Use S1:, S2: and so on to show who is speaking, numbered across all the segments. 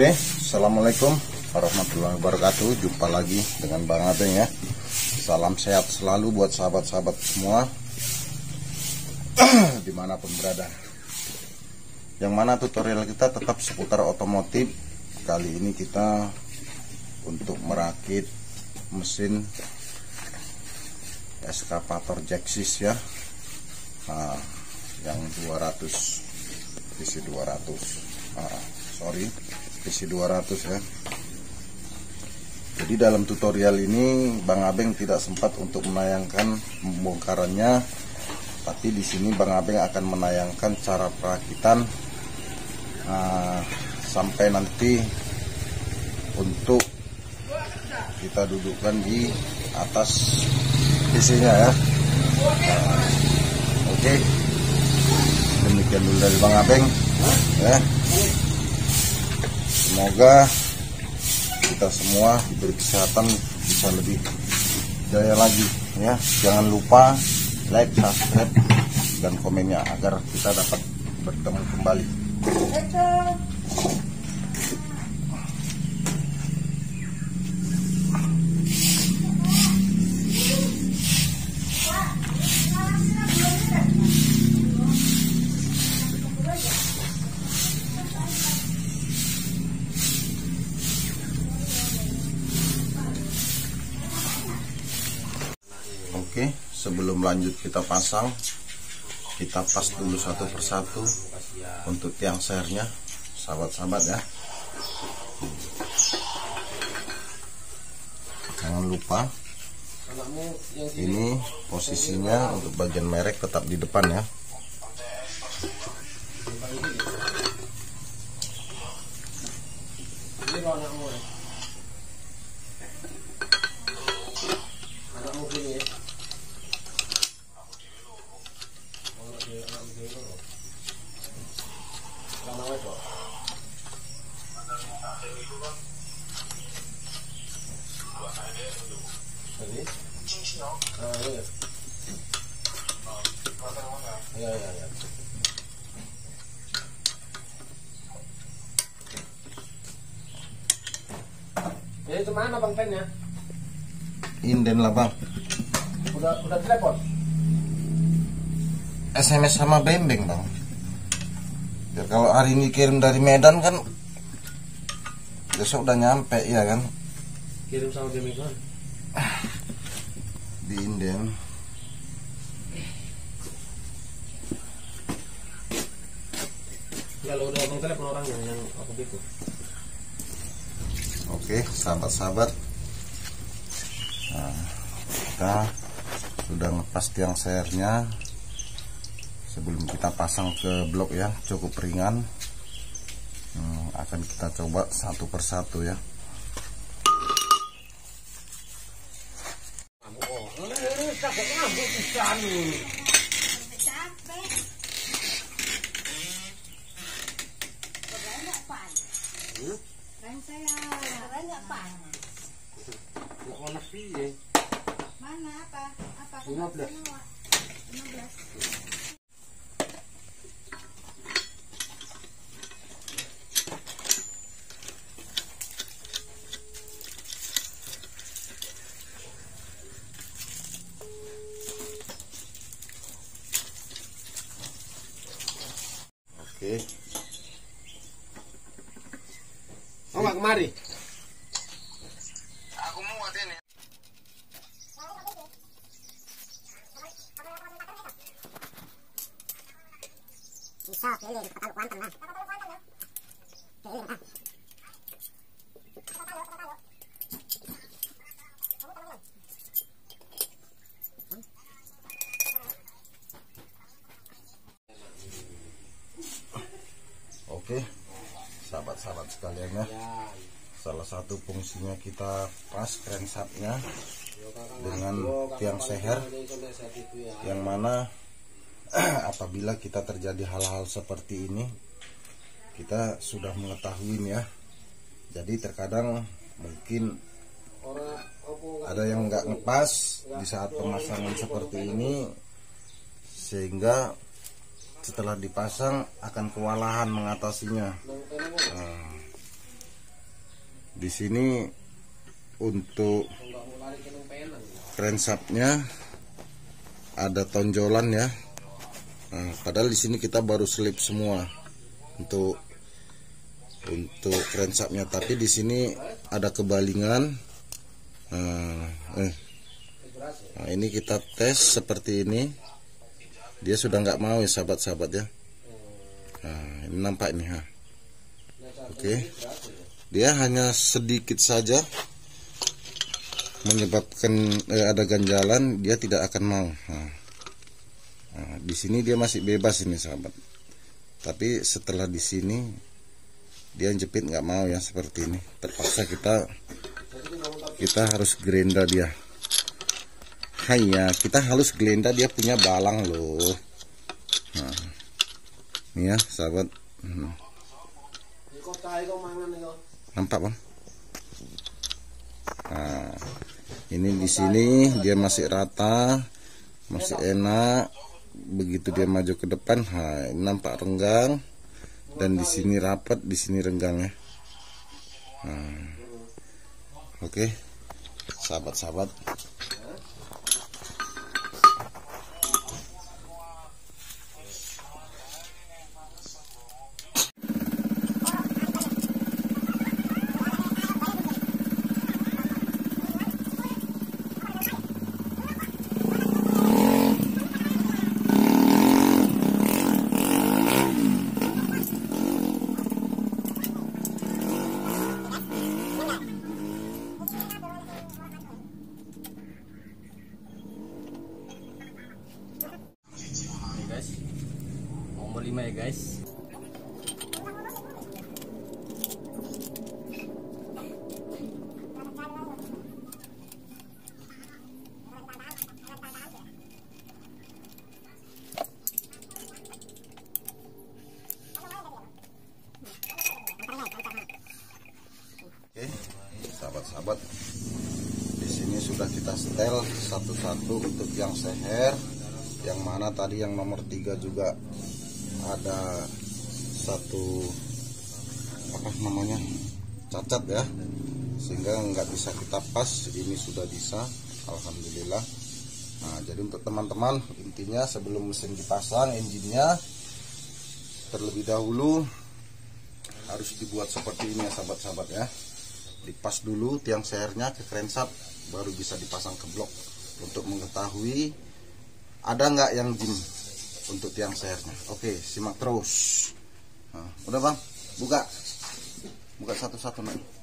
S1: Oke, Assalamualaikum warahmatullahi wabarakatuh. Jumpa lagi dengan Bang Abeng ya. Salam sehat selalu buat sahabat-sahabat semua. Di mana pun berada. Yang mana tutorial kita tetap seputar otomotif. Kali ini kita Untuk merakit mesin Eskavator Jaxis ya. Nah, Yang 200 Isi 200 ah, Sorry isi 200 ya. Jadi dalam tutorial ini Bang Abeng tidak sempat untuk menayangkan pembongkarannya tapi di sini Bang Abeng akan menayangkan cara perakitan nah, sampai nanti untuk kita dudukkan di atas PC-nya ya. Oke. Demikian dulu dari Bang Abeng ya semoga kita semua diberi kesehatan bisa lebih jaya lagi ya. Jangan lupa like subscribe dan komennya agar kita dapat bertemu kembali kita pasang, kita pas dulu satu persatu untuk tiang sernya, sahabat-sahabat ya. Jangan lupa, ini posisinya untuk bagian merek tetap di depan ya. Inden lah bang,
S2: Udah udah telepon?
S1: SMS sama Bembeng bang. Biar kalau hari ini kirim dari Medan kan, besok udah nyampe ya kan
S2: Kirim sama dia kan?
S1: di Inden.
S2: Kalau udah bang telepon orangnya yang aku itu.
S1: Oke, sahabat-sahabat. Kita sudah ngepas tiang sernya. Sebelum kita pasang ke blok ya, cukup ringan. Hmm, akan kita coba satu persatu ya
S3: nggak panas kan saya nggak panas
S2: Panas piye?
S3: mana apa apa
S2: 15.
S3: 15
S2: kemari.
S3: Bisa pilih kalau kuantum lah. Pilih lah.
S1: Oke, sahabat-sahabat sekalian ya. Satu fungsinya kita pas krensatnya dengan tiang seher yang mana apabila kita terjadi hal-hal seperti ini kita sudah mengetahui ya. Jadi terkadang mungkin ada yang nggak ngepas di saat pemasangan seperti ini sehingga setelah dipasang akan kewalahan mengatasinya. Di sini untuk krensapnya ada tonjolan ya. Nah, padahal di sini kita baru selip semua untuk untuk krensapnya, tapi di sini ada kebalingan. Nah, eh. nah ini kita tes seperti ini dia sudah nggak mau ya sahabat-sahabat ya nah ini nampak nih ha oke dia hanya sedikit saja menyebabkan eh, ada ganjalan dia tidak akan mau nah, nah, di sini dia masih bebas ini sahabat tapi setelah di sini dia jepit nggak mau ya seperti ini terpaksa kita kita harus gerinda dia Hanya kita halus gelenda dia punya balang loh. Nah, ini ya sahabat. Hmm. Nampak bang? Nah, ini di sini dia masih rata, masih enak. Begitu dia maju ke depan, ha, ini nampak renggang. Dan di sini rapat, di sini renggang ya. Nah, Oke, sahabat-sahabat.
S2: Nih guys. 5 ya guys.
S1: Oke, sahabat-sahabat, di sini sudah kita setel satu-satu untuk yang seher, yang mana tadi yang nomor tiga juga ada satu apa namanya cacat ya, sehingga nggak bisa kita pas. Ini sudah bisa, alhamdulillah. Nah, jadi untuk teman-teman intinya sebelum mesin dipasang engine-nya terlebih dahulu harus dibuat seperti ini ya sahabat-sahabat ya dipas dulu tiang sehernya ke krensat baru bisa dipasang ke blok untuk mengetahui ada nggak yang jim untuk tiang sehernya. Oke simak terus. Nah, udah bang? Buka. Buka satu-satu nih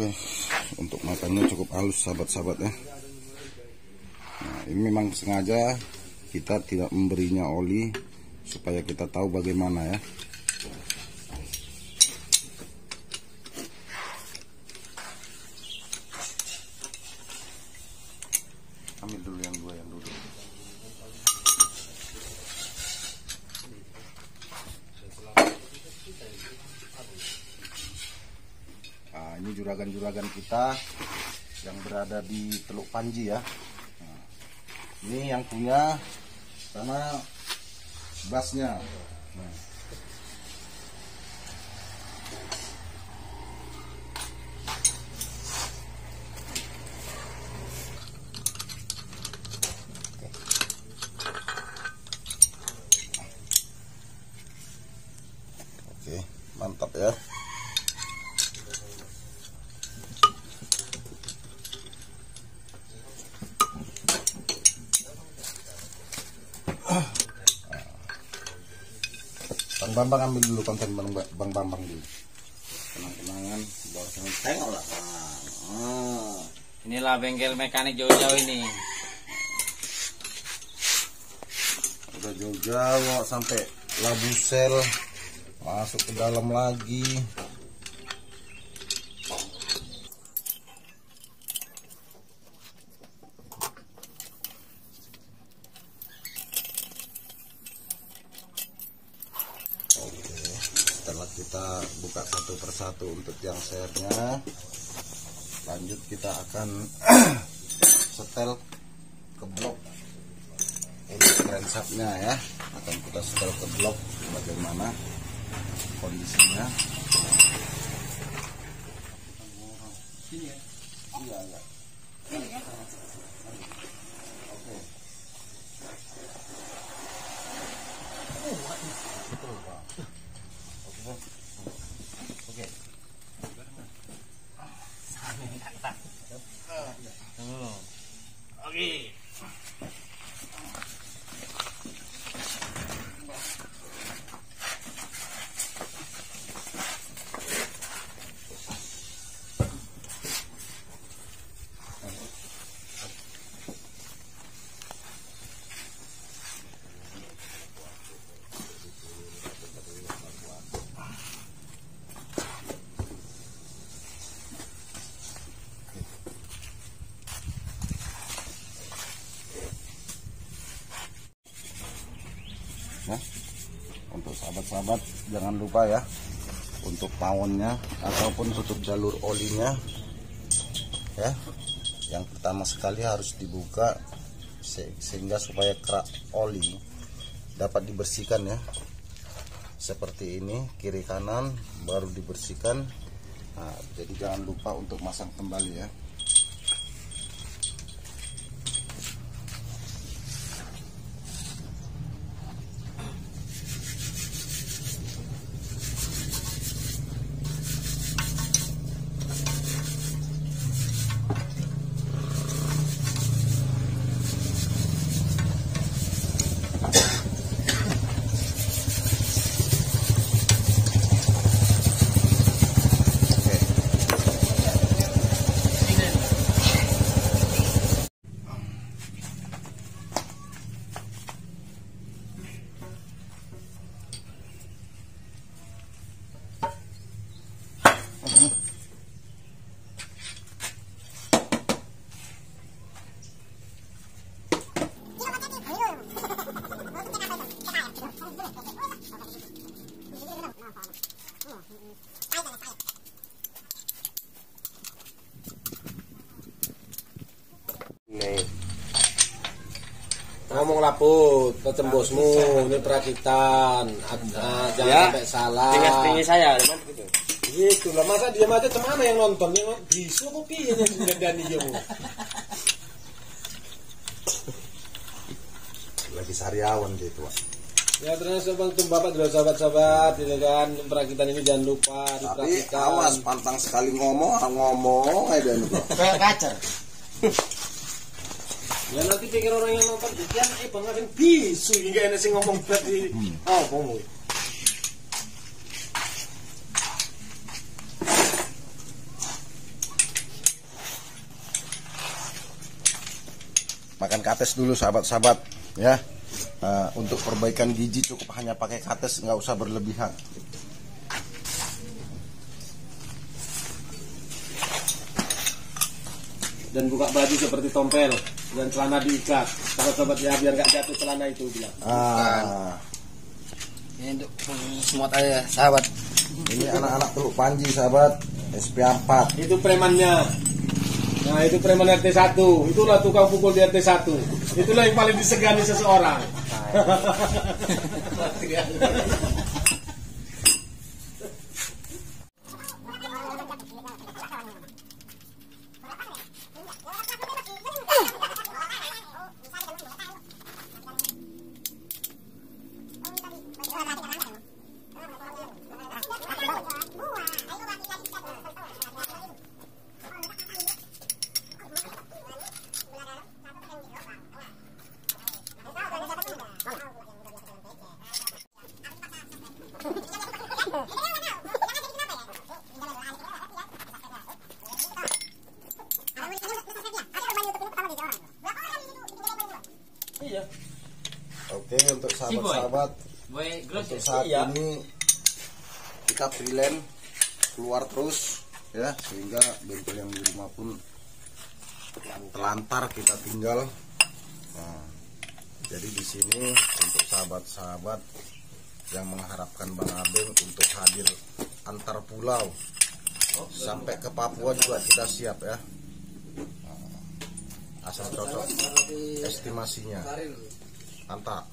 S1: Oke, untuk makannya cukup halus sahabat-sahabat ya. Nah, ini memang sengaja kita tidak memberinya oli supaya kita tahu bagaimana ya. Ambil dulu yang dua yang dulu. Nah, ini juragan-juragan kita yang berada di Teluk Panji ya. Nah, ini yang punya sama basnya nah. Oke, mantap ya. Bang Bambang ambil dulu konten Bang, Bang Bambang dulu. Kenang-kenangan, bawa sama tengok lah. Ah.
S2: Inilah bengkel mekanik jauh-jauh ini.
S1: Udah jauh-jauh sampai Labusel masuk ke dalam lagi. Oke, setelah kita buka satu yang sernya, lanjut kita akan setel ke blok untuk crankshaftnya ya. Akan kita setel ke blok bagaimana kondisinya sahabat-sahabat jangan lupa ya untuk pawonnya ataupun tutup jalur olinya. Ya yang pertama sekali harus dibuka se- sehingga supaya kerak oli dapat dibersihkan ya. Seperti ini kiri kanan baru dibersihkan. Nah, jadi jangan lupa untuk masang kembali ya Oke.
S4: Nih. Ngomong laput ke tembusmu, ini perakitan, Ad- ah, jangan
S2: Ya.
S4: sampai salah.
S2: Tinggal tinggi saya, gitu.
S4: Gitu lah, masa diam aja ke mana yang nonton? Yang bisu kok piye yang ngedani dia mu?
S1: lagi sariawan gitu Wak.
S4: Ya terus bang tuh bapak dulu sahabat-sahabat, gitu kan perakitan ini jangan lupa
S1: tapi awas pantang sekali ngomong ah, ngomong aja nih Bro.
S2: Kayak kacer.
S4: Ya nanti pikir orang yang nonton, dia eh bang akan bisu hingga enak sih ngomong tadi. Oh, ngomong.
S1: makan kates dulu sahabat-sahabat ya Nah, untuk perbaikan gigi cukup hanya pakai kates nggak usah berlebihan.
S4: Dan buka baju seperti tompel dan celana diikat. Sahabat-sahabat ya biar nggak jatuh celana itu bilang.
S1: Ah.
S2: Ini untuk semua aja sahabat.
S1: ini anak-anak teluk panji sahabat. SP4
S4: itu premannya. Nah itu preman RT 1 itulah tukang pukul di RT 1 itulah yang paling disegani seseorang
S1: Yeah. Kita siap ya. Asal cocok estimasinya. mantap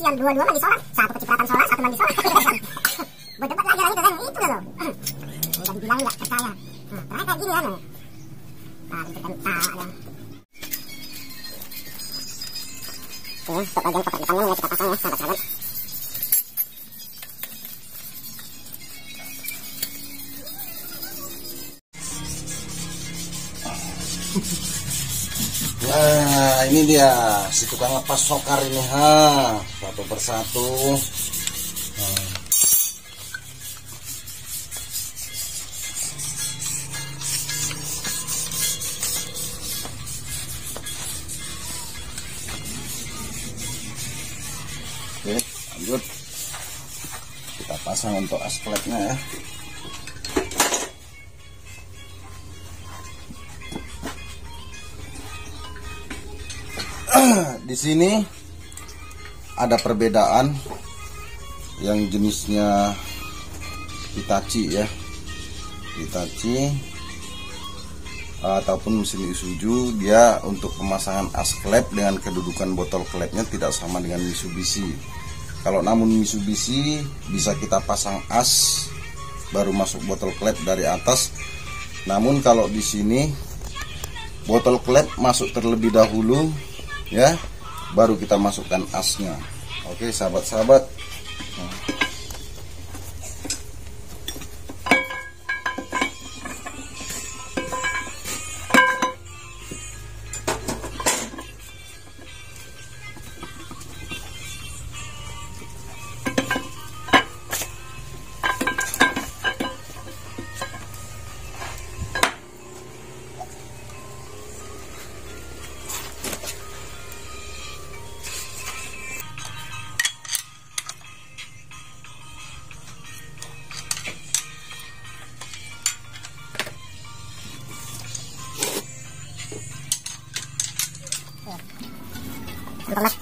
S3: gitu cucian. Dua-dua mandi solar. Satu kecipratan solar, satu mandi solar. Berdebat lagi lah itu kan, itu loh. Udah dibilang nggak percaya. Nah, kayak gini kan. Nah, diberikan tawa ya. Oke, untuk bagian kotak depannya mulai kita pasang ya, sahabat-sahabat.
S1: Nah, ini dia si tukang lepas sokar ini ha, satu. Oke, lanjut. Kita pasang untuk asklepnya ya. di sini ada perbedaan yang jenisnya Hitachi ya. Hitachi ataupun mesin Isuzu dia untuk pemasangan as klep dengan kedudukan botol klepnya tidak sama dengan Mitsubishi. Kalau namun Mitsubishi bisa kita pasang as baru masuk botol klep dari atas. Namun kalau di sini botol klep masuk terlebih dahulu ya baru kita masukkan asnya. Oke sahabat-sahabat Bye-bye.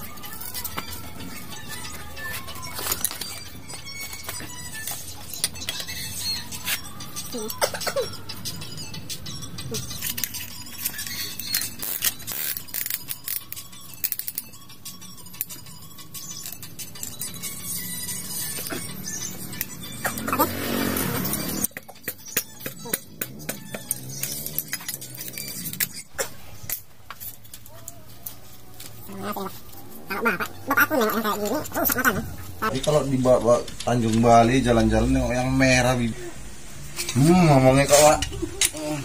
S1: Di bawa Tanjung Bali jalan-jalan nengok yang merah Bib. Hmm, ngomongnya kok Wak.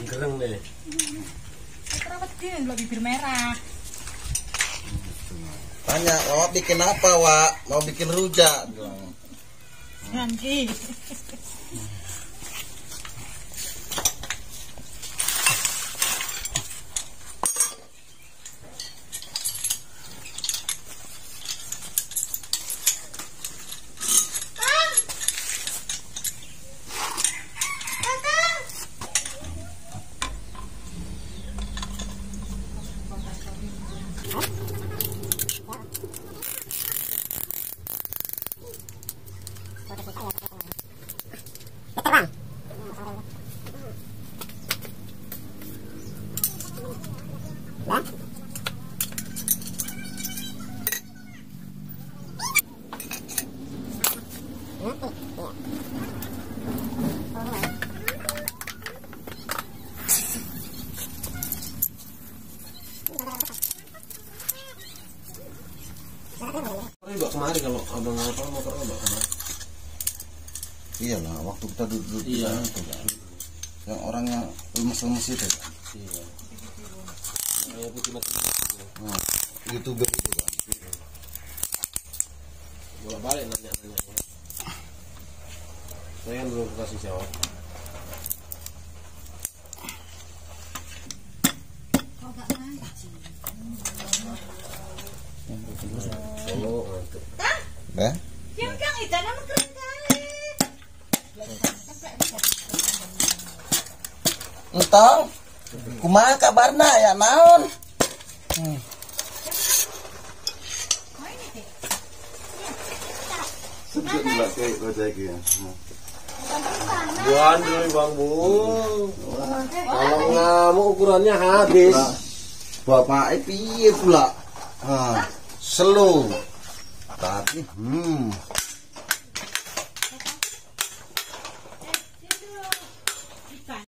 S4: Gereng deh.
S5: Kenapa dia belum bibir merah?
S1: Tanya, Wak bikin apa Wak? Mau bikin rujak bilang.
S5: Nanti.
S3: Betul bang. Ya.
S4: Ini bawa kemari kalau abang apa motornya kemari.
S1: Iya lah, waktu kita duduk
S4: Iya.
S1: di sana itu kan. Yang orangnya lemes-lemes itu kan.
S4: Iya.
S1: Nah, youtuber itu kan.
S4: Bolak balik nanya nanya. Saya kan belum kasih jawab.
S5: Kok gak ngaji?
S4: Solo ngantuk.
S1: Eh?
S5: Yang kang itu nama keren kali.
S1: Entong, kumaha kabarna ya naon?
S4: Buan dulu bang bu. Kalau ngamuk ukurannya habis.
S1: Bapak piye pula? Ha, slow. Tapi hmm.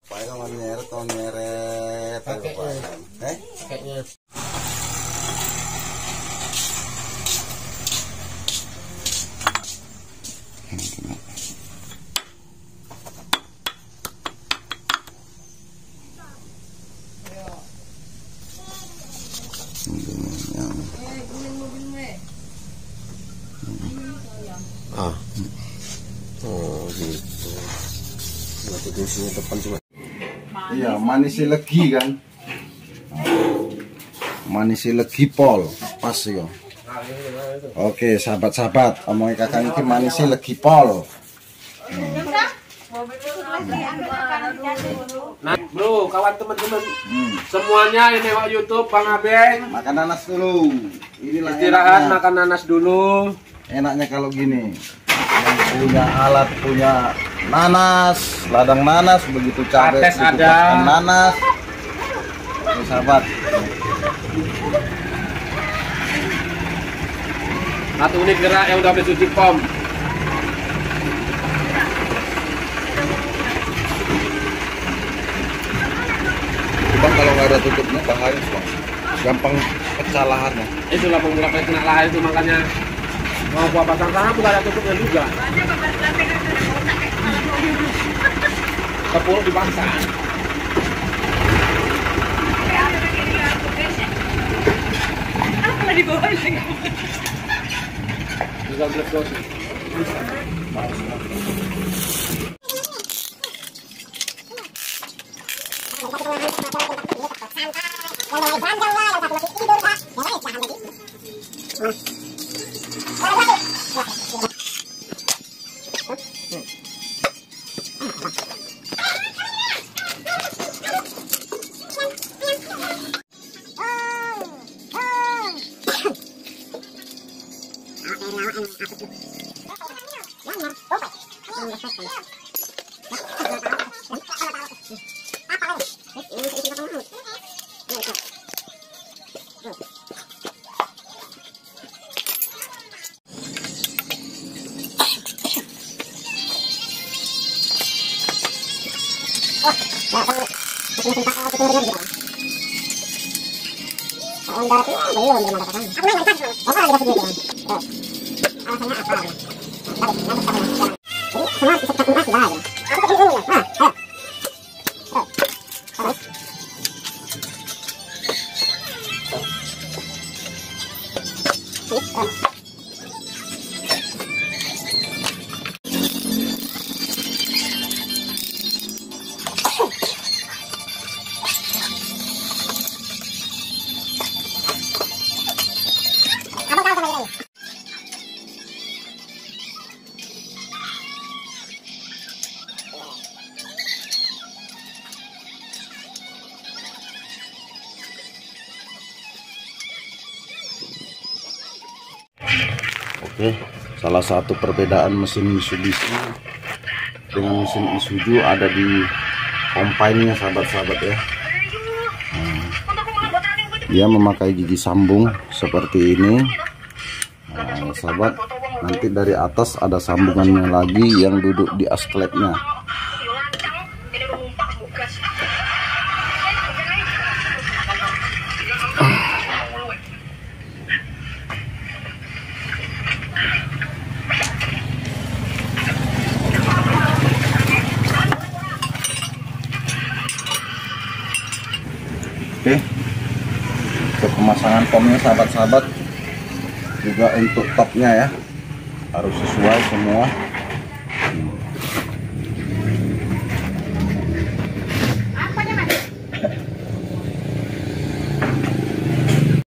S1: Pakai nyeret, nyeret.
S4: Pakai,
S1: Eh?
S4: Kayaknya Ah. Oh gitu. Nanti kursinya depan cuma.
S1: Manisi legi kan. Manisi legi pol, pas ya. Oke, sahabat-sahabat, omongin kakak ini manisi legi pol.
S4: Nah, bro, kawan teman-teman,
S1: Hmm.
S4: semuanya yang nengok YouTube Bang Abeng,
S1: Makan nanas dulu. Inilah
S4: istirahat makan nanas dulu.
S1: Enaknya kalau gini. Yang punya alat punya nanas, ladang nanas, begitu cabai,
S4: Kates ada.
S1: nanas. Oke, sahabat.
S4: Satu unit gerak yang udah cuci pom.
S1: Bang kalau nggak ada tutupnya bahaya bang. Gampang pecah lahannya.
S4: Itulah pemula kena lah itu makanya mau gua pasang sana bukan ada tutupnya juga. Sepuluh dipaksa.
S5: Apa di bawah ini?
S4: もうち
S1: ょっと。Satu perbedaan mesin Mitsubishi dengan mesin Isuzu ada di kompainnya sahabat-sahabat ya. Nah, dia memakai gigi sambung seperti ini. Nah, sahabat, nanti dari atas ada sambungannya lagi yang duduk di asklepnya. Pemasangan pomnya sahabat-sahabat juga untuk topnya ya harus sesuai semua.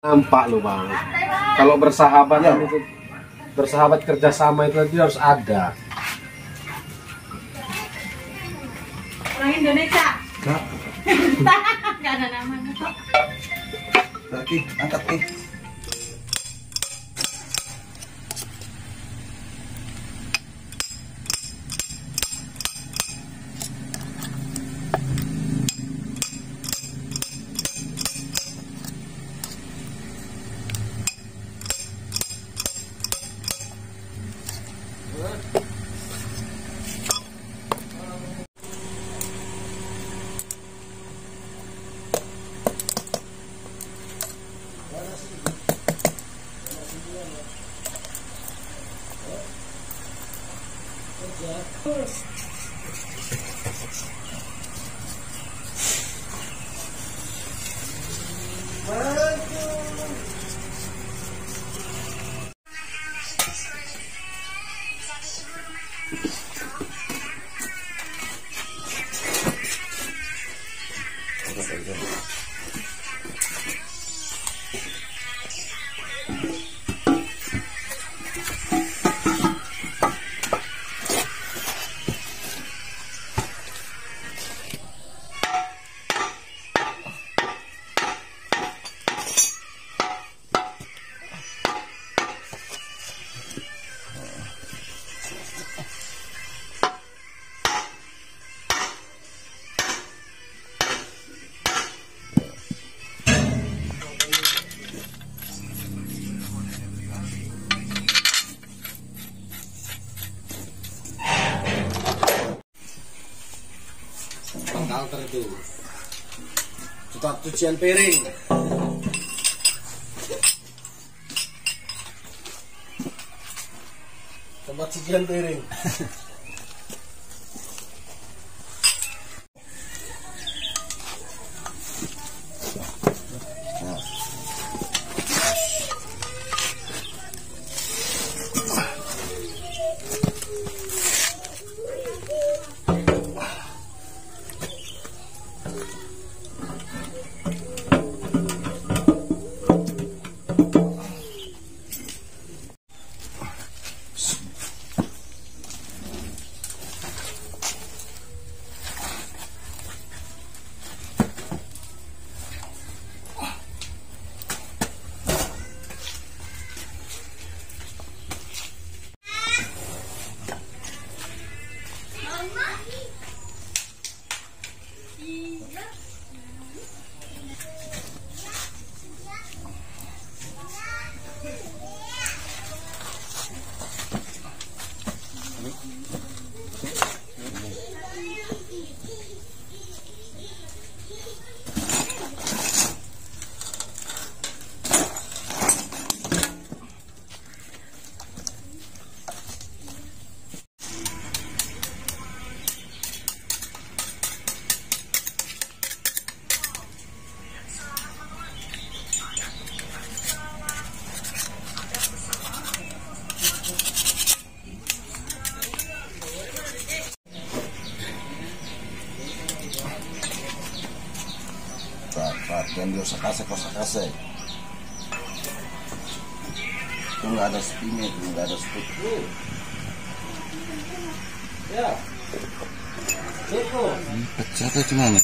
S4: Nampak lo bang. Kalau bersahabat kan itu bersahabat kerjasama itu nanti harus ada.
S5: Orang Indonesia.
S1: Lagi angkat nih.
S4: Social pairing. Tamat social pairing. piring.
S1: sakase kosakase itu nggak ada spinnya itu nggak ada sput Ini pecah tuh gimana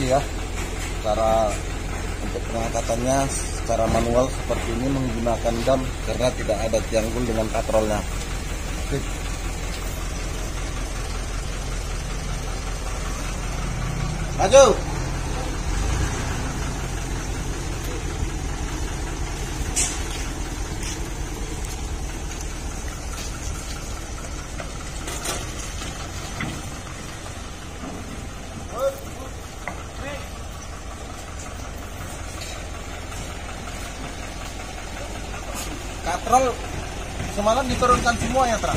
S1: lokasi ya. Cara untuk pengangkatannya secara manual seperti ini menggunakan dam karena tidak ada tianggul dengan katrolnya. Maju. Katrol semalam diturunkan semua ya, Tra?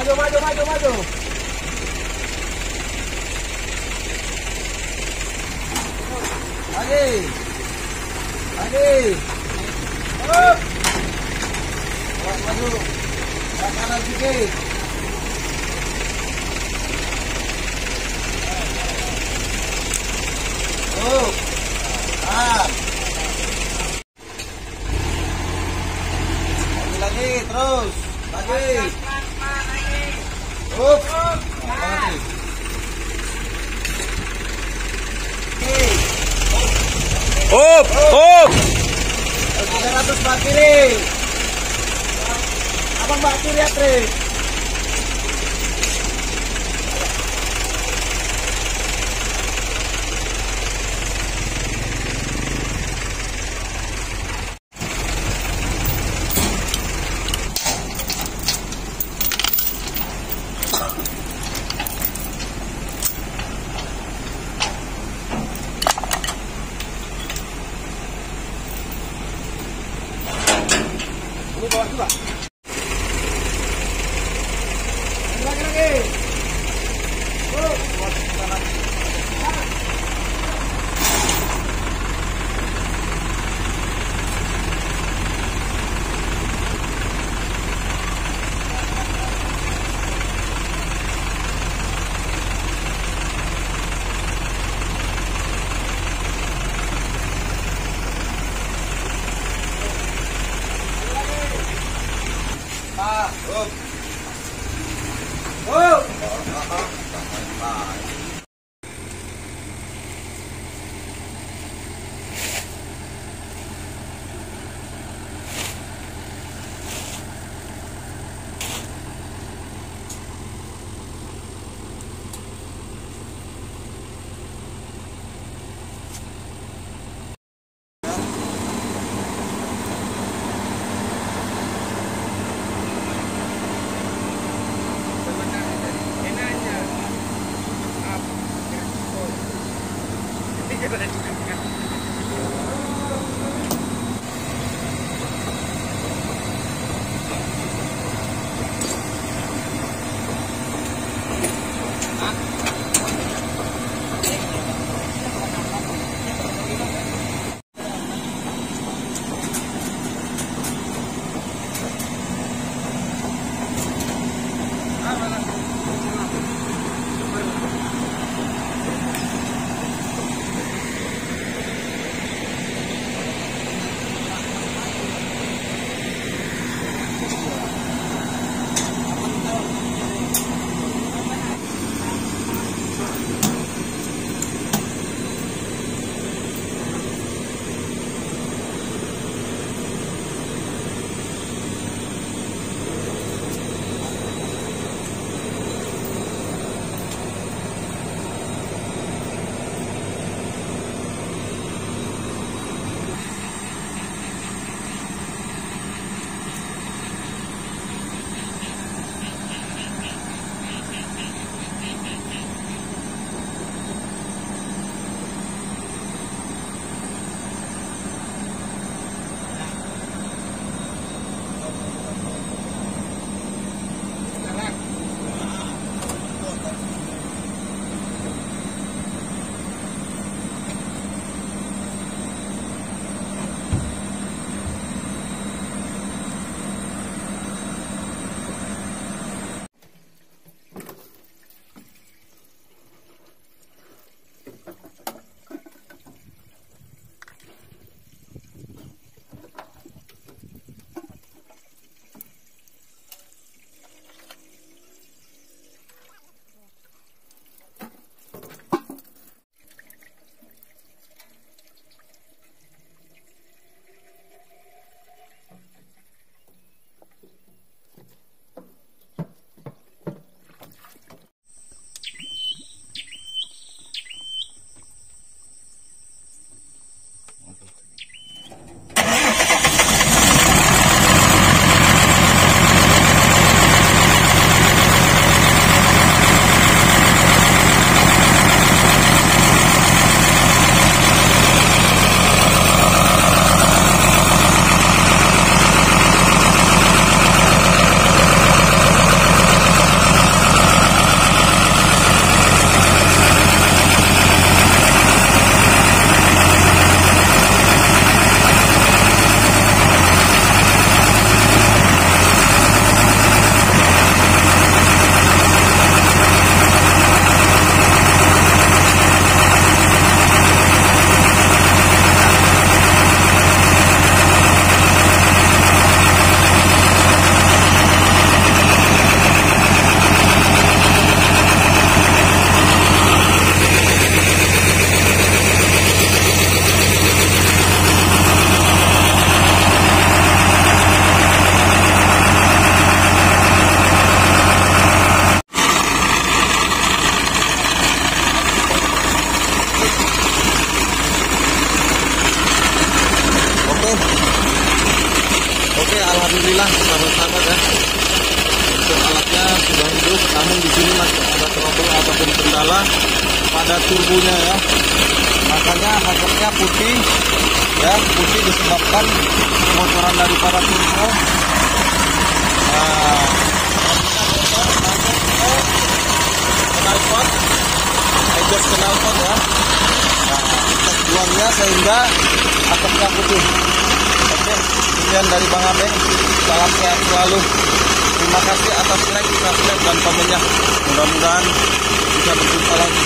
S1: Maju, maju, maju, maju. Lagi. Lagi. Up. Awas maju. Ke kanan sedikit. Up. Tahan. Lagi lagi terus. Lagi. Up. Lagi.
S6: Up, up.
S1: 300 bak kiri. Abang bak exhaust knalpot ya. Nah, buangnya sehingga asapnya putih oke sekian dari Bang Abeng salam sehat selalu. Terima kasih atas like subscribe dan komennya. Mudah-mudahan bisa berjumpa lagi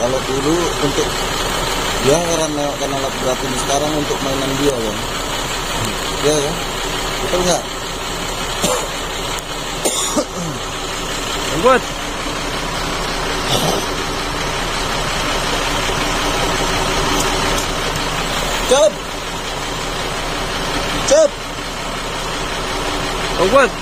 S1: kalau dulu untuk dia heran mewakkan alat berat ini sekarang untuk mainan dia ya ya ya? Betul nggak?
S6: Buat.
S1: cep cep
S6: Buat.